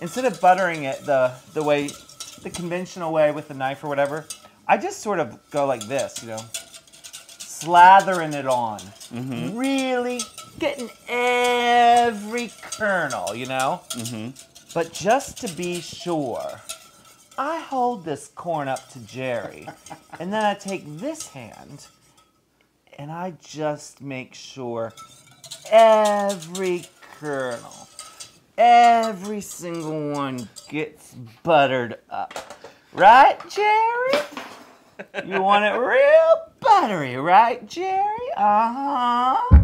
instead of buttering it the the way, the conventional way with a knife or whatever, I just sort of go like this, you know, slathering it on, mm-hmm. really getting every kernel, you know. Mm-hmm. But just to be sure, I hold this corn up to Jerry, and then I take this hand and I just make sure every kernel, every single one gets buttered up. Right, Jerry? You want it real buttery, right, Jerry? Uh huh.